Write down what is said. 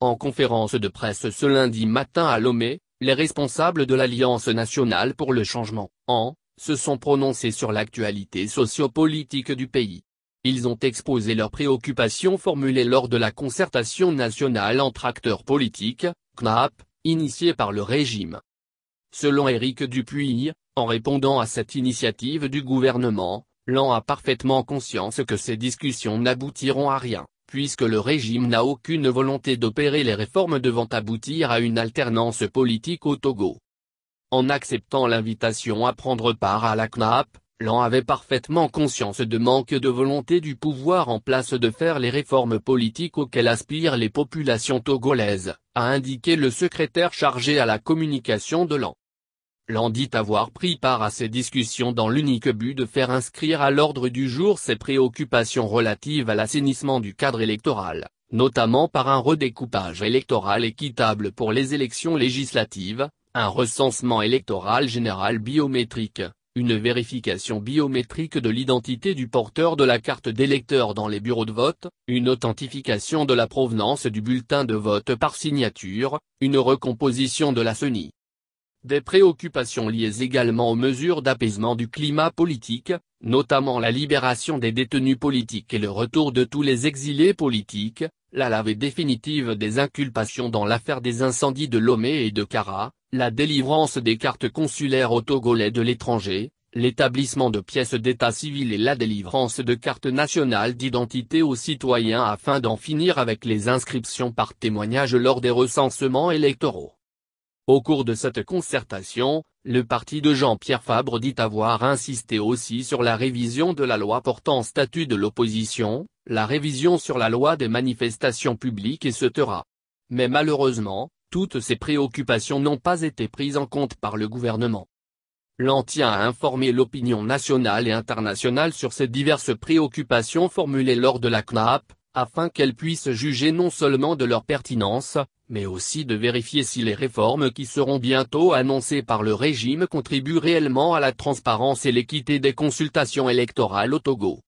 En conférence de presse ce lundi matin à Lomé, les responsables de l'Alliance nationale pour le changement, en, se sont prononcés sur l'actualité sociopolitique du pays. Ils ont exposé leurs préoccupations formulées lors de la concertation nationale entre acteurs politiques, CNAP, initiée par le régime. Selon Éric Dupuy, en répondant à cette initiative du gouvernement, l'an a parfaitement conscience que ces discussions n'aboutiront à rien puisque le régime n'a aucune volonté d'opérer les réformes devant aboutir à une alternance politique au Togo. En acceptant l'invitation à prendre part à la CNAP, l'an avait parfaitement conscience de manque de volonté du pouvoir en place de faire les réformes politiques auxquelles aspirent les populations togolaises, a indiqué le secrétaire chargé à la communication de l'an. L'an dit avoir pris part à ces discussions dans l'unique but de faire inscrire à l'ordre du jour ses préoccupations relatives à l'assainissement du cadre électoral, notamment par un redécoupage électoral équitable pour les élections législatives, un recensement électoral général biométrique, une vérification biométrique de l'identité du porteur de la carte d'électeur dans les bureaux de vote, une authentification de la provenance du bulletin de vote par signature, une recomposition de la CENI. Des préoccupations liées également aux mesures d'apaisement du climat politique, notamment la libération des détenus politiques et le retour de tous les exilés politiques, la lavée définitive des inculpations dans l'affaire des incendies de Lomé et de Kara, la délivrance des cartes consulaires aux Togolais de l'étranger, l'établissement de pièces d'état civil et la délivrance de cartes nationales d'identité aux citoyens afin d'en finir avec les inscriptions par témoignage lors des recensements électoraux. Au cours de cette concertation, le parti de Jean-Pierre Fabre dit avoir insisté aussi sur la révision de la loi portant statut de l'opposition, la révision sur la loi des manifestations publiques etc. Mais malheureusement, toutes ces préoccupations n'ont pas été prises en compte par le gouvernement. L'Antien a informé l'opinion nationale et internationale sur ces diverses préoccupations formulées lors de la CNAP, afin qu'elle puisse juger non seulement de leur pertinence, mais aussi de vérifier si les réformes qui seront bientôt annoncées par le régime contribuent réellement à la transparence et l'équité des consultations électorales au Togo.